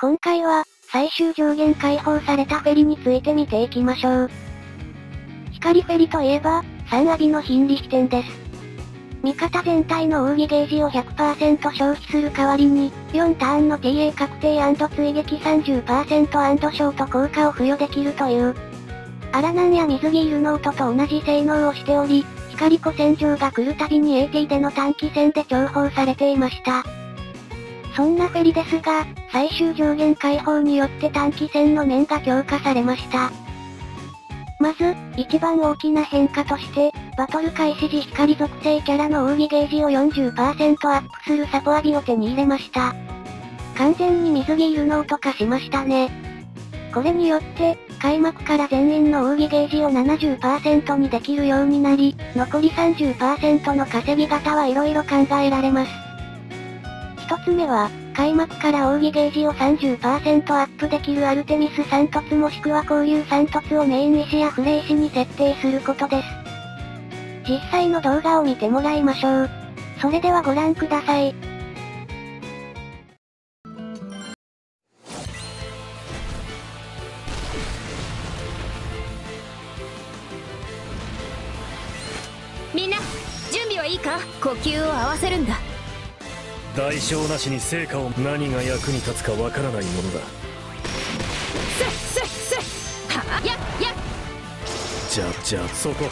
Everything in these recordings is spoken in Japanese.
今回は、最終上限解放されたフェリについて見ていきましょう。光フェリといえば、3アビの頻利視点です。味方全体の奥義ゲージを100%消費する代わりに、4ターンの TA 確定追撃30%ショート効果を付与できるという。アラナンや水ギールノートと同じ性能をしており、光子戦場が来るたびに AT での短期戦で重宝されていました。そんなフェリですが、最終上限解放によって短期戦の面が強化されました。まず、一番大きな変化として、バトル開始時光属性キャラの奥義ゲージを40%アップするサポアビを手に入れました。完全に水ギールノート化しましたね。これによって、開幕から全員の奥義ゲージを70%にできるようになり、残り30%の稼ぎ方は色々考えられます。一つ目は、開幕から奥義ゲージを30%アップできるアルテミス3突もしくは交流3突をメイン石やフレイシに設定することです。実際の動画を見てもらいましょう。それではご覧ください。みんな、準備はいいか？呼吸を合わせるんだ。代償なしに成果を何が役に立つかわからないものだ。せっせっせはややじゃじゃそこ。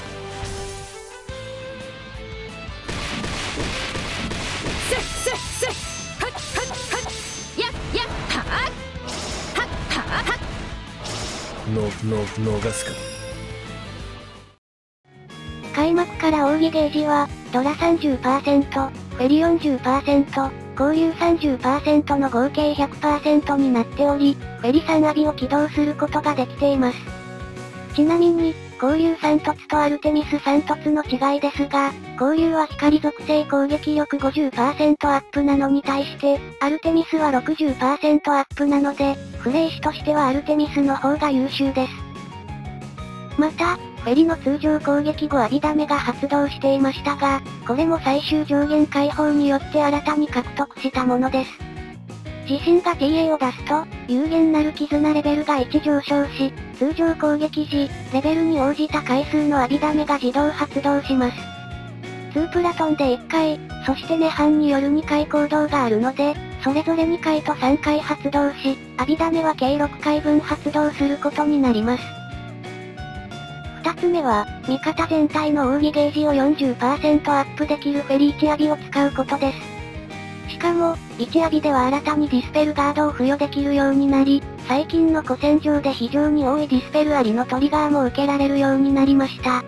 せっせっせはっはっはっややははっはっはのの逃すか。開幕から奥義ゲージは、ドラ30%、フェリ40%、交流30%の合計100%になっており、フェリ3アビを起動することができています。ちなみに、交流3突とアルテミス3突の違いですが、交流は光属性攻撃力50%アップなのに対して、アルテミスは60%アップなので、フレイシとしてはアルテミスの方が優秀です。また、フェリの通常攻撃後アビダメが発動していましたが、これも最終上限解放によって新たに獲得したものです。自身が TA を出すと、有限なる絆レベルが1上昇し、通常攻撃時、レベルに応じた回数のアビダメが自動発動します。2プラトンで1回、そしてネハンによる2回行動があるので、それぞれ2回と3回発動し、アビダメは計6回分発動することになります。二つ目は、味方全体の奥義ゲージを40%アップできるフェリー1アビを使うことです。しかも、1アビでは新たにディスペルガードを付与できるようになり、最近の古戦場で非常に多いディスペルありのトリガーも受けられるようになりました。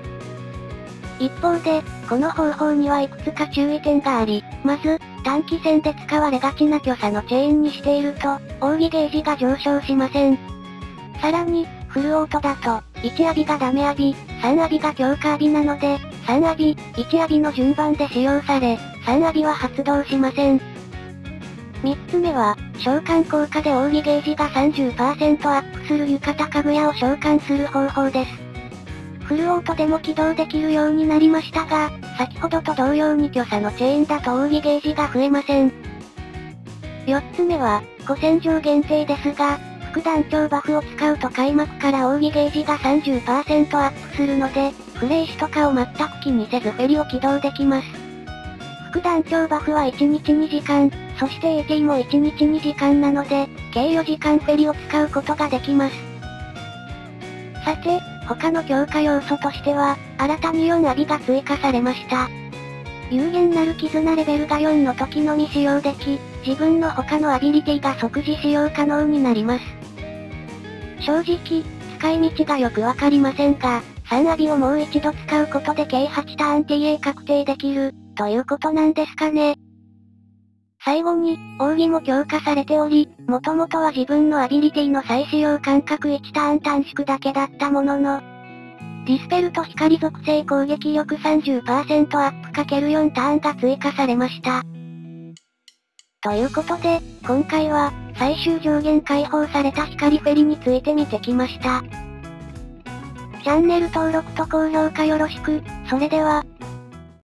一方で、この方法にはいくつか注意点があり、まず、短期戦で使われがちな巨差のチェーンにしていると、奥義ゲージが上昇しません。さらに、フルオートだと、1アビがダメアビ、3アビが強化アビなので、3アビ、1アビの順番で使用され、3アビは発動しません。3つ目は、召喚効果で奥義ゲージが30%アップする浴衣かぐやを召喚する方法です。フルオートでも起動できるようになりましたが、先ほどと同様に巨差のチェーンだと奥義ゲージが増えません。4つ目は、古戦場限定ですが、副団長バフを使うと開幕から奥義ゲージが30%アップするので、フレイシとかを全く気にせずフェリを起動できます。副団長バフは1日2時間、そして AT も1日2時間なので、計4時間フェリを使うことができます。さて、他の強化要素としては、新たに4アビが追加されました。有限なる絆レベルが4の時のみ使用でき、自分の他のアビリティが即時使用可能になります。正直、使い道がよくわかりませんが、3アビをもう一度使うことで計8ターン TA 確定できる、ということなんですかね。最後に、奥義も強化されており、もともとは自分のアビリティの再使用間隔1ターン短縮だけだったものの、ディスペルと光属性攻撃力30%アップ ×4 ターンが追加されました。ということで、今回は、最終上限解放された光フェリについて見てきました。チャンネル登録と高評価よろしく、それでは、